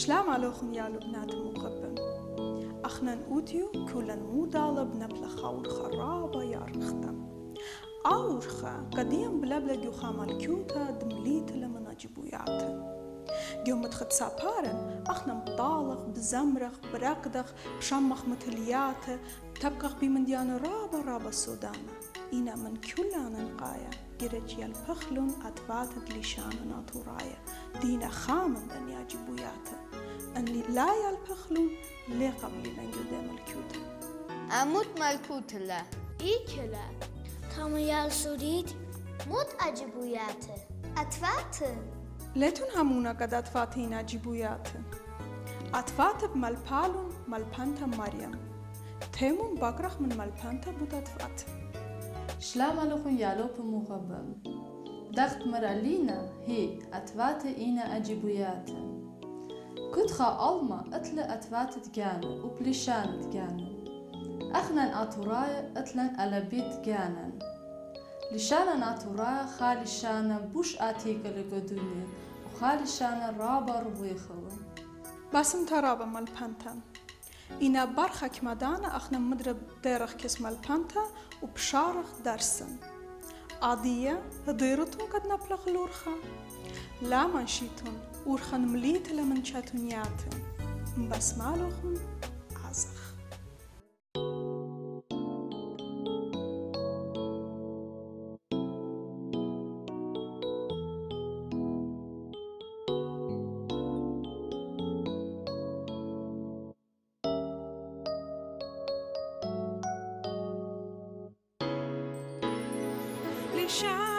شلام عليكم يا لبنات مقبم أخنا أوديو كلن مودال بنبل خاور خرابة يا رختم أورخا قديم بلبل جوخا مالكيوتا دمليت لمن جبوياتا يوم تخد سابارن أخنا مطالق بزمرخ برقدخ بشمخ متليات تبقى بمنديان رابا رابا السودانا إنا من كلنا نقايا جرج يلبخلون أتبات لشان ناتورايا دينا خامن دنيا جبوياتا أن لا يلبخلون لي قبل نجد ملكوتا أموت ملكوت له إيكلا تاميال سوريد موت أجبوياته أتفاتن ليتون همونا قد أتفاتينا جبويات أتفات بملبالون ملبانتا مريم تيمون بقرخ من ملبانتا بود أتفات. شلام لكم يالو بمغبم دخت مرالينا هي أتفات إينا أجبويات كتخا ألما أتل أتفات تجانا وبليشان تجانا أخنا أتوراي أتلن ألبيت تجانا لشانا ناتوراي خالي شانا بوش آتيك لقدوني وخالي شانا رابا ربويخوا باسم ترابا ملبانتا إنا برخك مدانا أخنا مدرب ديرخ كس ملبانتا وبشارخ درسن عادية هديرتون قد نبلغ لورخا لا منشيتون ur xanmlit lamanchatunyaten, mbasmaluchen asach. shine.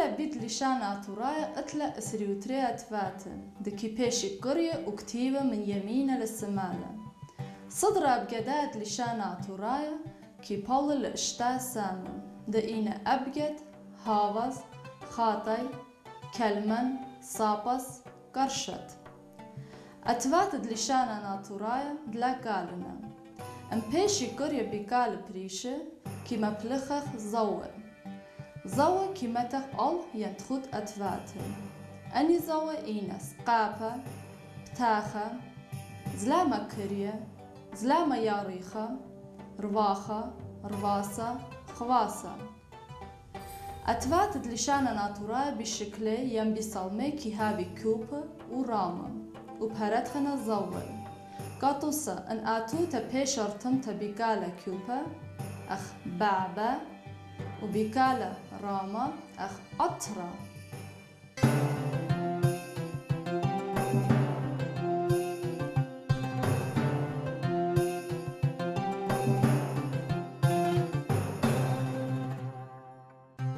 ألا بيت لشانا أتورايا أتلا أسريوتريا أتفاتن دكي بيشي قرية وكتيبة من يمينة للسمالة صدرة بجداد لشانا أتورايا كي بول الاشتا سامن دقينا أبجد هاوز خاطي كلمن صابس قرشت أتفات دلشانا ناتورايا دلا قالنا أم بيشي قرية بقال بريشة كي مبلخخ زوّن زوا كيمتخ أل ينتخد أتفاته أني زوا إينس قابة بتاخة زلامة كرية زلامة ياريخة رواخة رواسة خواسة أتفات دلشانة ناتورا بشكل يم بصلمة كي هابي كوبة ورامة وبهرتخنا زوا قطوسة أن آتو تبيشر تم تبقالة كوبة أخ بعبة وبكالا راما أخ أطرى.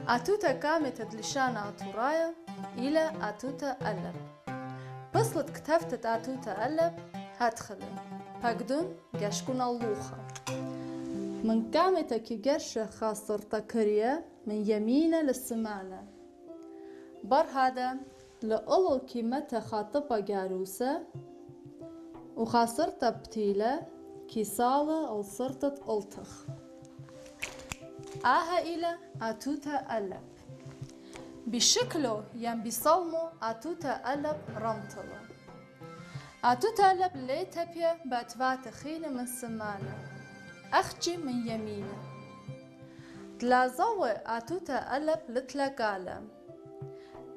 أتوتا كامت تدلشان أطرايا إلى أتوتا ألب. بصلت كتفتت أتوتا ألب هتخلن باقدون جاشكونا اللوخة. من كامتا كي جرشة خاصرتا كريا من يمينة للسمانة. بر هذا لأولو كي متى خاطبة جاروسة وخاصرتا بتيلة كي صالة أو صرتت ألتخ. آها إلى أتوتا ألب. بشكله ين بصلمو أتوتا ألب رمطلة أتوتا ألب لي تبيا بأتفات خينة من سمانة. أخجي من يمينه. تلازوي أتوتا ألب لتلاقالة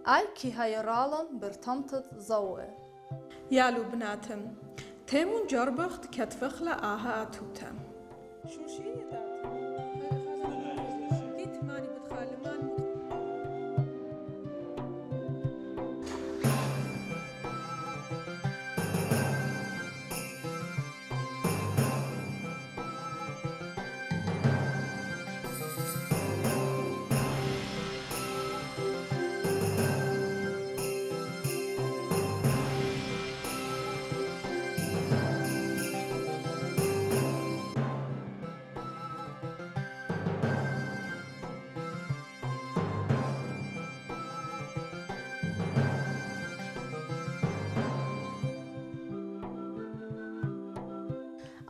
أي كي هيرالن برتمتت زوي يالو بناتم تيمون جربخت كتفخلة آها أتوتا شو شي قلت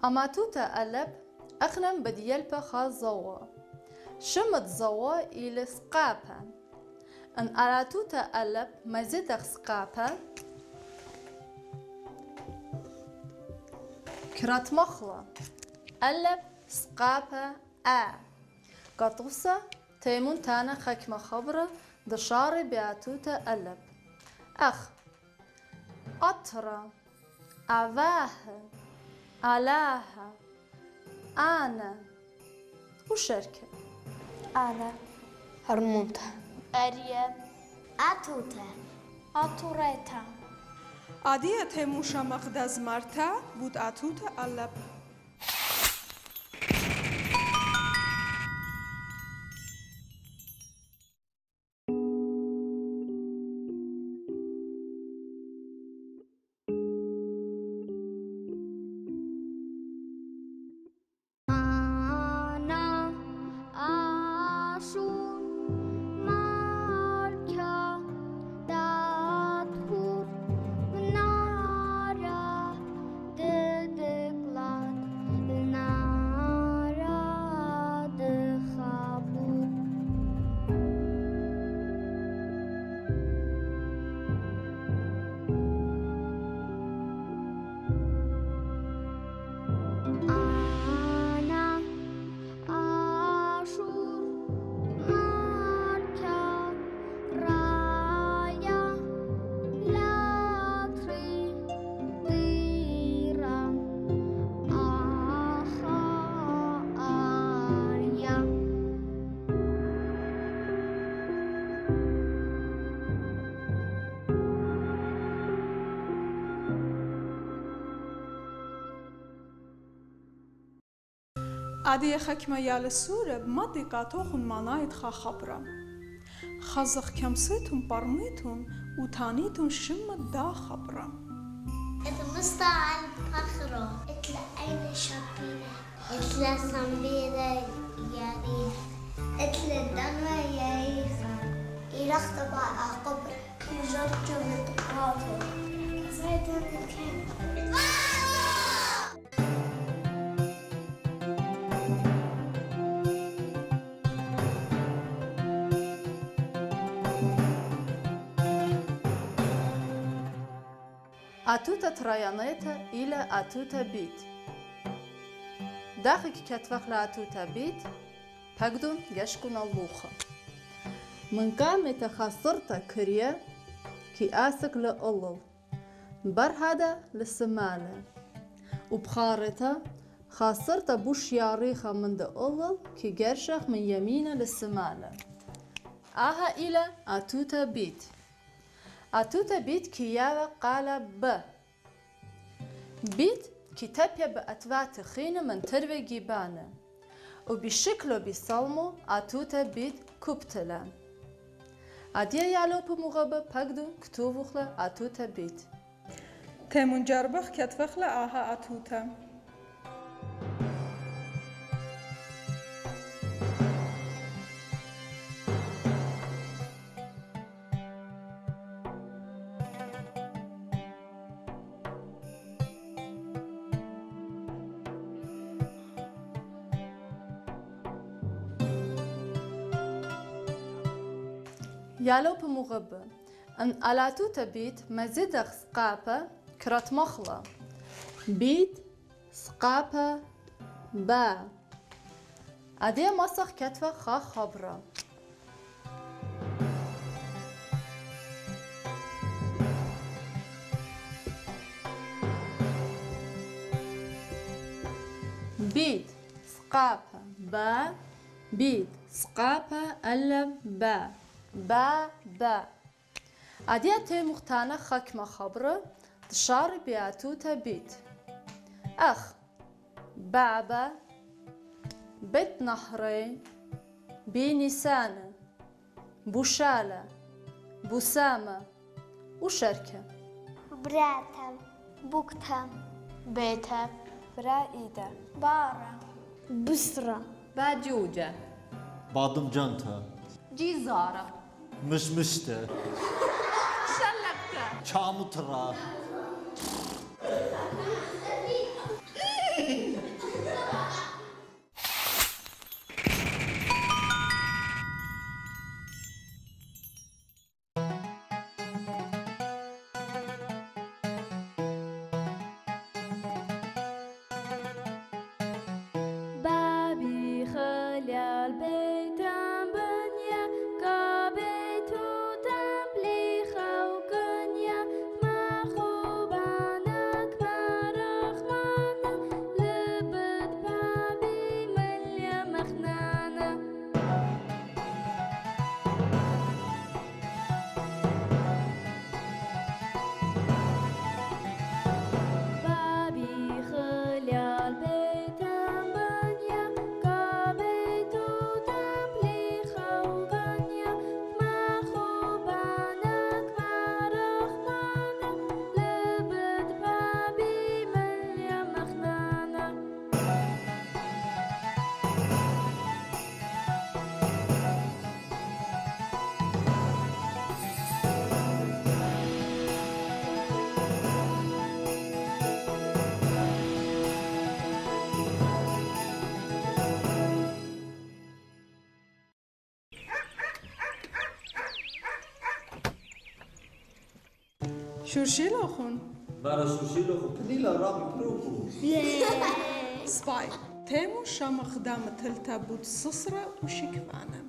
أما توتا ألب أخنم بديلبا خا زوا. شمت زوا إلى سقابا. أن أرى توتا ألب مزيدك سقابا. كرات مخلا ألب سقابا آ. قطوسة تيمون تانا خكمة خبرة دشاري بياتوتا ألب. أخ. أطرة. أواه Ալահա, Անա, ու շերքը։ Անա, հրմունտը, էրիը, աթութը, աթուրեթը։ Ադիա թե մուշամախ դազմարթա, բուտ աթութը ալլապը։ عادية خكمة يال السورة بمضي قاتوخن مانايت خا خبرة خزخ كمسيتم برميتم وتانيتم شمت دا خبرة اتمسطع على الفخرة اتلا أين شبيرة اتلا صنبيرة يا ريف اتلا الدنوة يا ريفة إلخت بقى قبر يجرجر متقاطر زيدا كان أتوتا تريانيتا إلى أتوتا بيت داخل كتفخ لأتوتا بيت بقدون يشكون اللوخة من قام تخسرتا كريا كي آسك لأولو بر هذا للسمانة وبخارتا خاصرتا بوش ياريخة من دا أولو كي جرشخ من يمينة للسمانة آها إلى أتوتا بيت أتوتا بيت كياوة قال ب. بيت كتابيا بأتباع تخينة من تروي جيبانة. وبشكله بيصلمو أتوتا بيت كوبتلان أديا يعلو بمغبة بقدو كتوبوخلا أتوتا بيت تيمون جربخ كتفخلا آها أتوتا. يالو بمغبة أن ألاتوتا بيت مزيدخ سقابة كرات مخلا بيت سقابة با. أديا مسخ كتفة خا خبرة بيت سقابة با. بيت سقابة ألم با. با با أديا تي مختانة خكمة خبرة تشار بياتوتا بيت أخ بابا بيت نهرين بنيسان بوشالة بوسامة وشركة براتم بوكتم بيتا برائدة بارة بسرة باجوجة بعضم جنتا جيزارة Mışmıştı. Şallakta. Çamutıra. شورشيلا أخون. برا سوشيلو خو قليلا رابي بروكو سباي تيمو شام خدام تلتا بود صصرة وشكفانة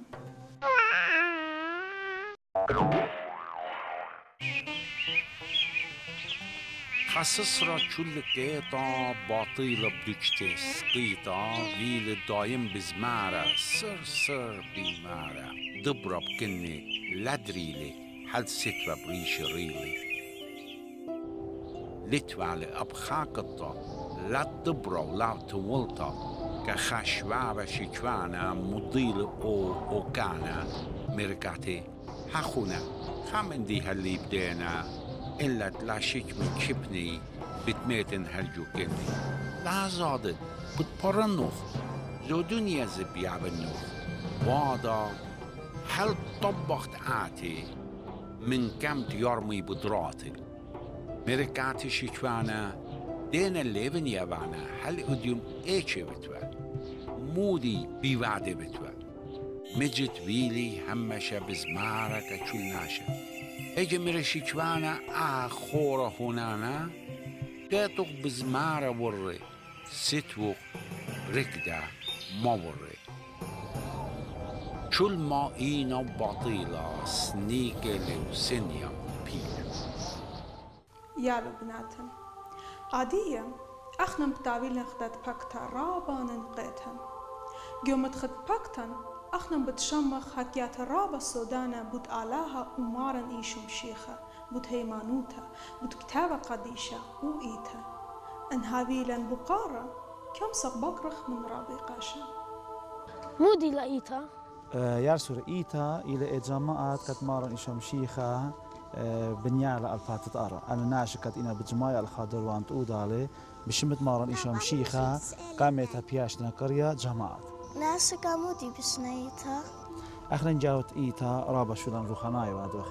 خصصرا چول قيطة باطيلة بدكتس قيطة فيل دايم بزمارة سر سر بمارة دبرة بكني لدريلي حد سترة بريش ريلي لتوالي أبخاقطة لا دبرة ولا تولطة كخشوابة شكوانا مضيل أو أوكانا مرقاتي هخونا خامندي هاللي بدينا إلا تلاشيك من شبني بتميتن هالجوكني لا زادت بتبرنوخ زو دنيا زبيع بالنوخ وادا هل طبخت آتي من كم تيرمي بدراتي. میر گاتشیکوانہ دینن لیبن یوانہ ہال او دن ایکہ بتوان مودی بیوَد بتوان میجت ویلی ہمشہ بزمعراکہ چول ناشہ ایگ میر شیکوانہ آ خورہ ہونا نہ کتق بزمعرا ور سٹو رگدا موور چول ما اینا او بطیلا سنیگلی سینیا يالو بناتن عادية أخنم بتعويل نخدت باكتا رابا ننقيتن قيومت خد باكتن أخنم بتشمخ حكيات الرابا السودانة بود آلاها ومارن إيشم شيخة بود هيمانوتا بود كتابة قديشة وإيتا إن هابيلا بقارة كم صق بقرخ من رابي قاشا مودي لقيتها آه، يرسل إيتا إلى إجامعات كتمارن إشام شيخا آه، بنيالة الفاتت أرى أنا ناشكت إنا بجماية الخادر وانت أودالي بشمت مارن إشام شيخا قامت بياشنا قرية جماعات ناسك مودي بسنيتها أخرا جاوت إيتا رابا شولان روخاناي وادوخ.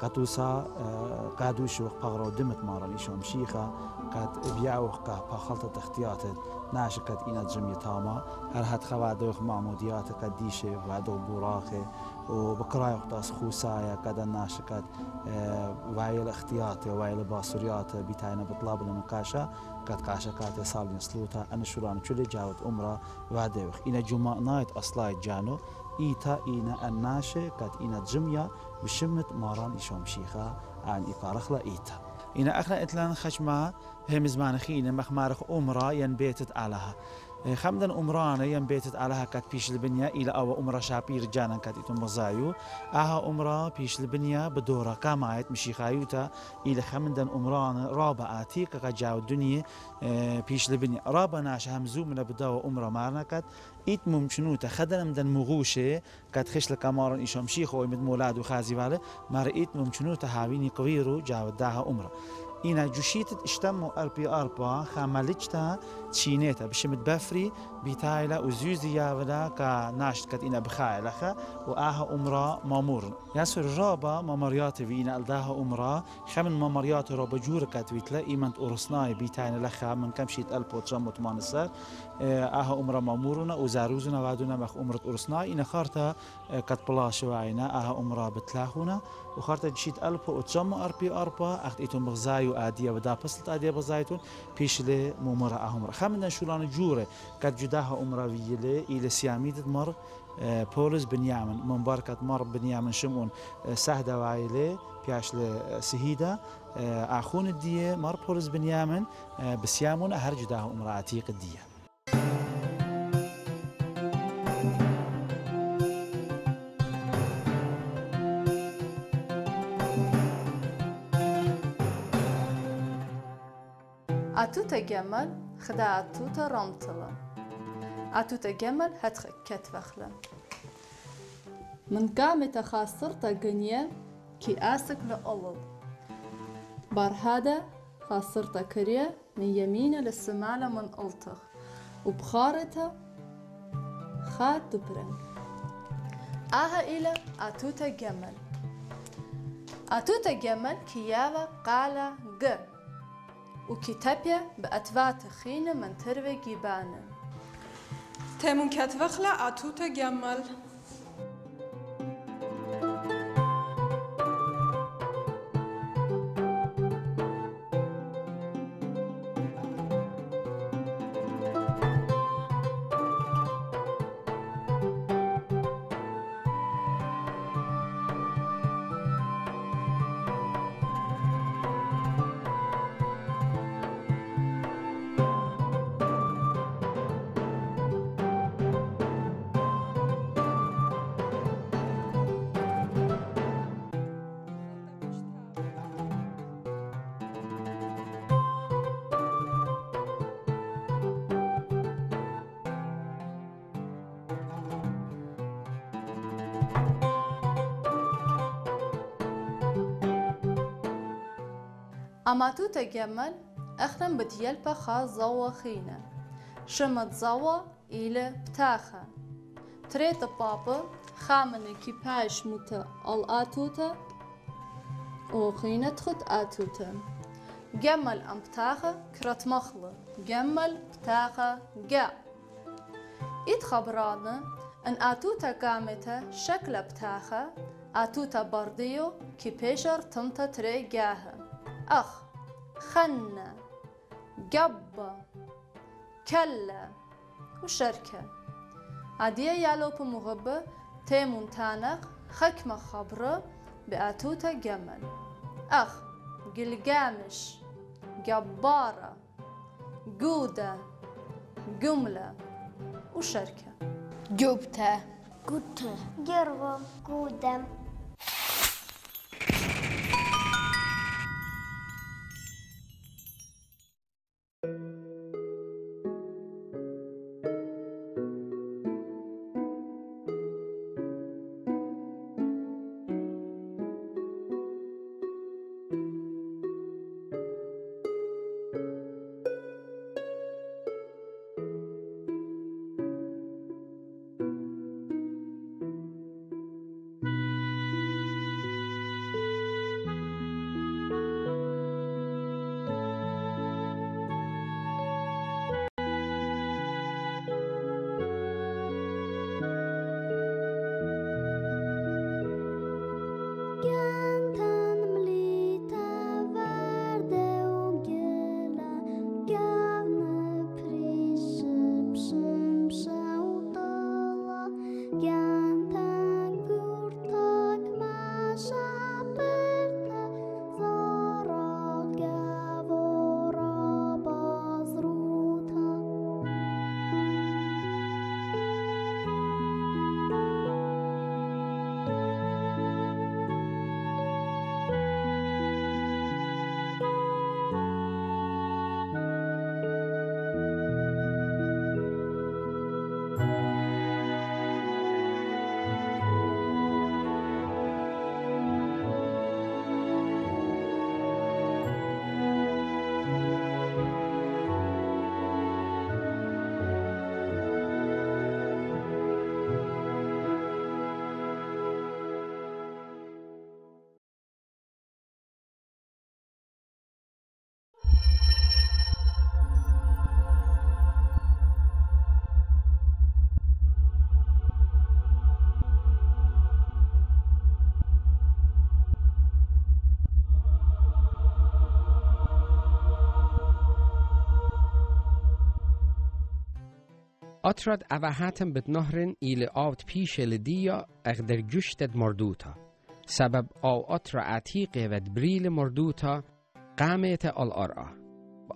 قاتوسا آه، قادوش وق بغرو دمت مارن إشام شيخا قد بيعوخ قا بخلطة اختياتت. ناشكت إنا جمية تاما. هر هاد خوادوخ معموديات قديشة وعدو بوراخي وبكراي وقتاس خوسايا قد ناشكت آه، وايل اختياتي وايل باسوريات بيتاينا بطلاب المقاشة قد قاشكات سال يسلوتا أنا شوران چولي جاوت أمرا وعدوخ إنا جمع نايت أصلاي جانو. إيتا إنا الناشي قد إنا جمية بشمت ماران إشام شيخا عن إقارخ إيتا إنا أخنا إتلان خشما هم زمان خينا مخمارخ أمرا ين بيتت علىها خمدن أمرانا ين بيتت علىها كات بيش البنيا إلى أو أمرا شابير جانا كات إتم مزايو. أها أمرا بيش البنيا بدورة كامايت مشي خايوتا إلى خمدن أمرانا رابع آتيك قد جاو الدنيا آه، بيش البنيا رابع ناش همزو من بداوة أمرا مارنا كات. إيت ممشنوتا خدن مدن مغوشة كات خش لكامارن إشام شيخو ويمد مولاد وخازي بالي مار إيت ممشنوتا هاويني قويرو جاو داها أمرا إنا جوشيتت إشتمو أربي أربا خاملجتا تشينيتا بشمت بفري بيتايلا وزوزي ياولا كا ناشت كت إنا بخاي لخا وآها أمرا مامور. ياسر رابا مامريات فينا ألداها أمرا خمن مامريات رابا جور كت ويتلا إيمانت أورسناي بيتاينا لخا من كم شيت ألبو تشمو تمانسر آها أمرا مامورنا وزاروزنا وعدونا مخ أمرت أورسناي إنا خارتا كت بلاش وعينا آها أمرا بتلاخونا وخارتا جشيت ألبو وتشمو أربي أربا أخت إتون بغزايو آدية ودا بسلت آدية بغزايتون بيش لي ممرا أهمرا خمنا شولان جورة. كت جداها أمرا ويلي إلى سياميد مر بولس بنيامن مباركة مر بنيامن شمون آه، سهدة وعيلي بياش سهيدة آه، أخون الدية مر بولس بنيامن بسيامون أهر جداها أمرا عتيق الدية أتوتا جمل خدا أتوتا رمتلا أتوتا جمل هتخ كتفخلا من قامت خاصرتا جنيا كي آسك لأولل بار هذا خاصرتا كريا من يمين للسمالة من ألتخ. وبخارتها خات دبرن. آها إلى أتوتا جمل أتوتا جمل كياوا قالا ج وكتابيا بأتفات خينة من تروي جيبانا تيمون كتفخلا أتوتا جمل أما تو تجمل أخرم بتيلبا خا زوا خينة. شمت زوا إلى بتاخا تريت بابا خامن كيباش متا الآتوتا وخينة تخت آتوتا. جمل أم بتاخا كرت مخلة. جمل بتاخا جا. إيد خبرانا أن آتوتا قامتا شكل بتاخا آتوتا برديو كي بيشر تمتا تري جاها. أخ خنة قبة كلة وشركة عادية يالو بمغبة تيمون تانق خكمة خبرة بآتوتا جمل أخ قلقامش جبارة جودة جملة وشركة جبته. قوتة جربة قودم اتراد اوه هاتم بت نهرن ایل آوت پیش لدیا اغدر جشتد مردوتا. سبب آو اترا عتیقه ود بریل مردوتا قامت الارا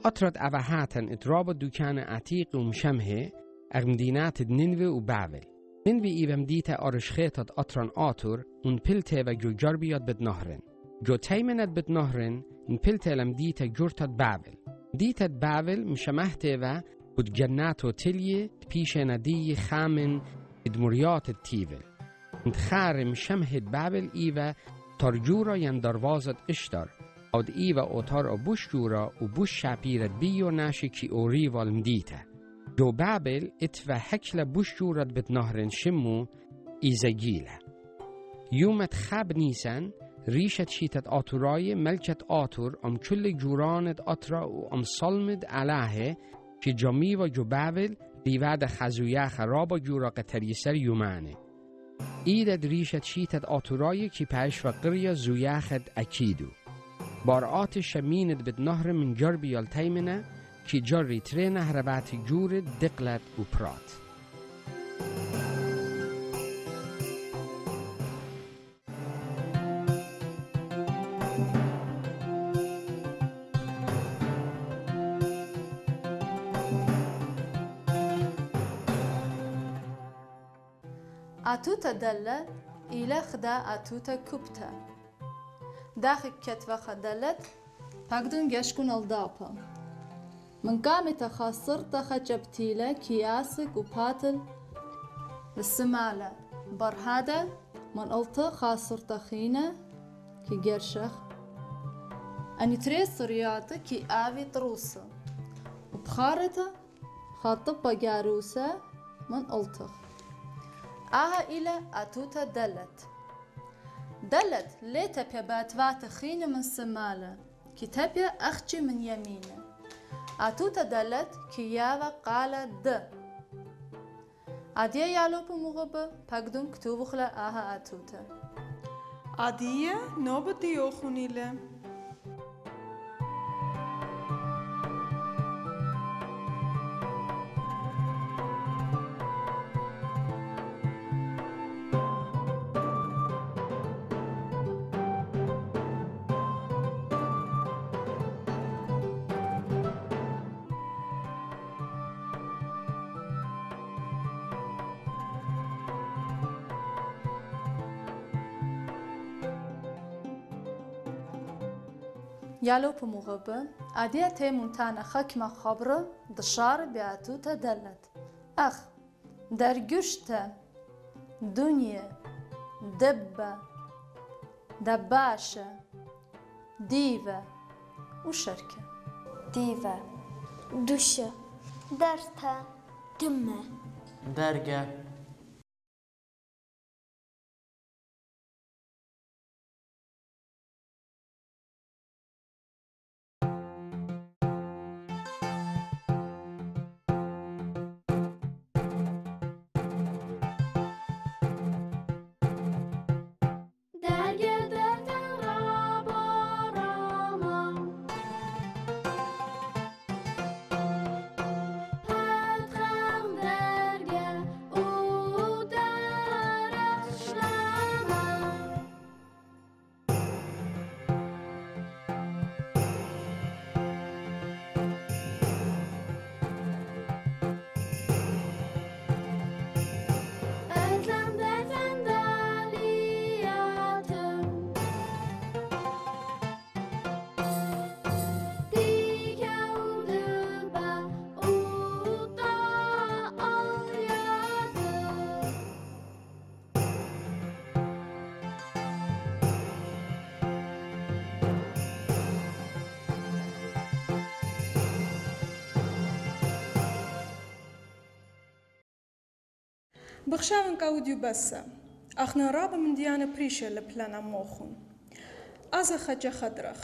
اتراد اوه هاتن اتراب دوکان عتیق و مشمه اغمدینات ننوه و بابل. من بی ایوم آرشخیت آرشخیتت اتران آتور اون پلته و جو جر بیاد نهرن. جو تیمنت به نهرن اون پلته لم دیت جرتت بابل دیتت بابل مشمهته و بود جنات و تلیه پیش ندی خامن ادموریات تیوه انت خارم شمه بابل ایوا ترجورا ین دروازت اشتار اد و اوتار او بوش جورا او بوش شپیرت بیو ناشی کی اوری والم دو جو بابل و حکل بوش جورت بت نهرن شمو ایزگیلا یومت خب نیسن ریشت شیتت آتورای ملکت آتور ام کل جورانت آترا و ام سلمد علاهه که في و جبابل ليواد خزوياخ رابا جوراق تريسر یومانه. ایدد ریشت شیتت آتورای که پش و قریا زویاخد اکیدو. بار آت شمیند بد نهر من جر بیال تیمنه که جر ریتره نهر جور دقلت و پرات. أتوتا دلت إلى خدا أتوتا كوبتا داخل كتفة خدلت بقدن جشكون الدابا من قامت خاصرتا خجبتيلة كياسك وباتل السمالة برهادة من قلت خاصرتا خينة كي جرشخ. أني تريس رياضة كي آبي طروسة وبخارتا خاطبة جاروسة من قلتخ آها إلى أتوتا دلت. دلت ليه تبيا باتوات خينة من سمالة كي تبيا أخجي من يمينه أتوتا دلت كي ياوا قال د. أديا يالو بمغبة بقدم كتوب خلا آها أتوتا أدية نوبة ديوخوني يالو بمغبة أديا تي مونتانا خكمة خبرة دشار بأتوتا دلت أخ درجشتا دنيا دبة دباشة ديفا وشركة ديفا دوشة درتا دمة. درجة بخشاون كاوديو بس اخنا رابا من ديانا بريشة لبلانا موخون ازا خجا خدرخ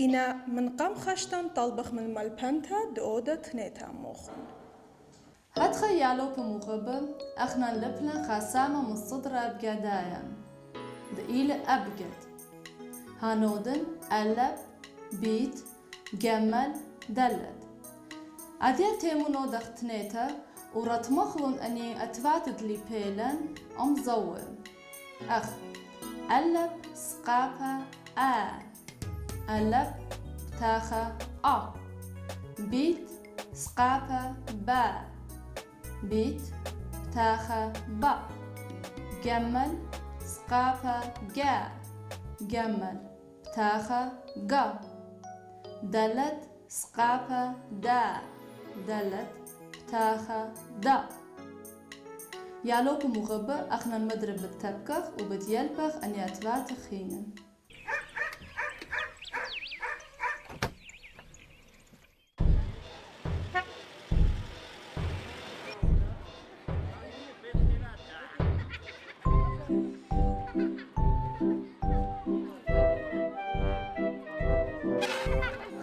إنا من قام خشتن طلبخ من ملبنتا دودة تنيتا موخون هتخ يالو بمغبة أخنا لبلا خاسامة مصدرة بجدايا دقيل أبجد هانودن ألب بيت جمل دختنيتا ورتمخلن أني أتواتد لي بيلن أم زوم أخ ألب سقافة آ. ألب تاخة أ. بيت سقافة با بيت تاخة با جمل سقافة جا. جمل تاخة جا دلت سقافة دا. دلت تاخة دا. يالوك مغبة أخنا المدرب بتبكخ وبتيلبخ أن يتبات خينا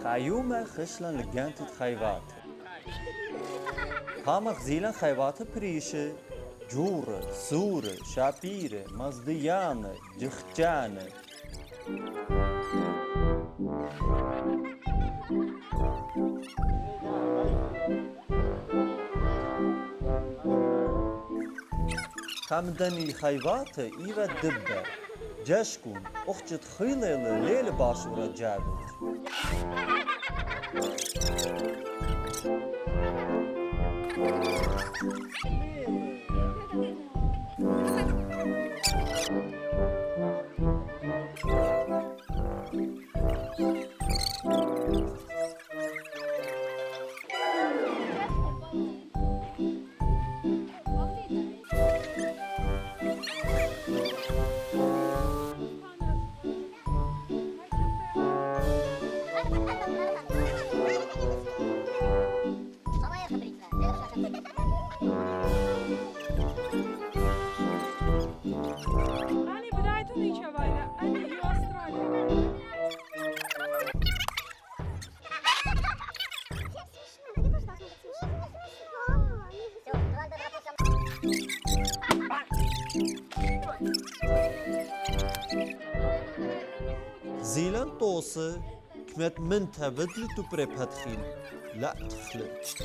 خيومة خشلن لجانت خيوات Хамах зилен хайваты приши, джуры, суры, шапиры, маздыяны, дюхтяны. Хамдани хайваты ива дыбба. Джашкун, охчет хылелы леле башура джабы. زيلان طوسة كمت من تبدل تبري بتخيل لا تخلت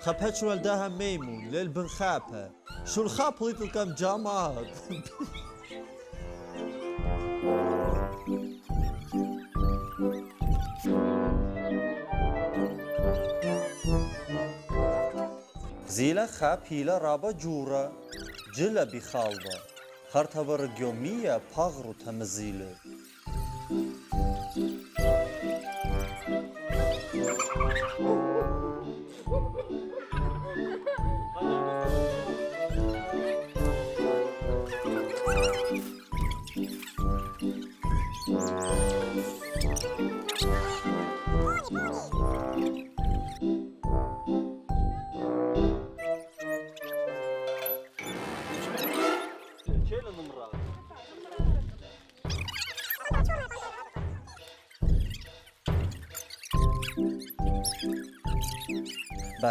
خبهت شو والداها ميمون للبن خابها شو الخاب هيت الكم جامعات زيلا خاب هيلا رابا جورا جلا بخالبا خرطها برقيومية باغرو تمزيلة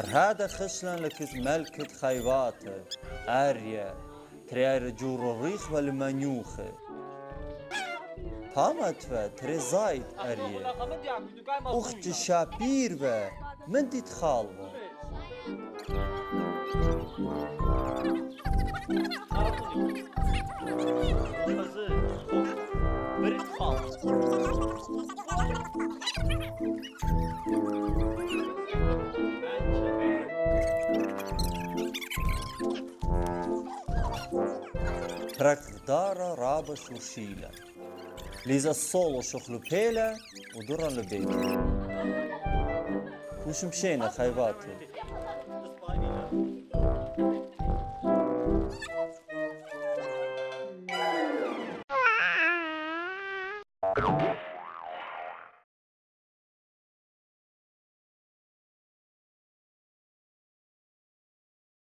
هذا خشلا لكت ملكة خيواته آريا تريار جور الريخ والمنيوخة قامت تري زايد أريا أخت شابير و من دي تخالبه Tregdara rabe Schurschile. Liza solo shohlupele u durran lëbejtë. Kushim shena, hajvati.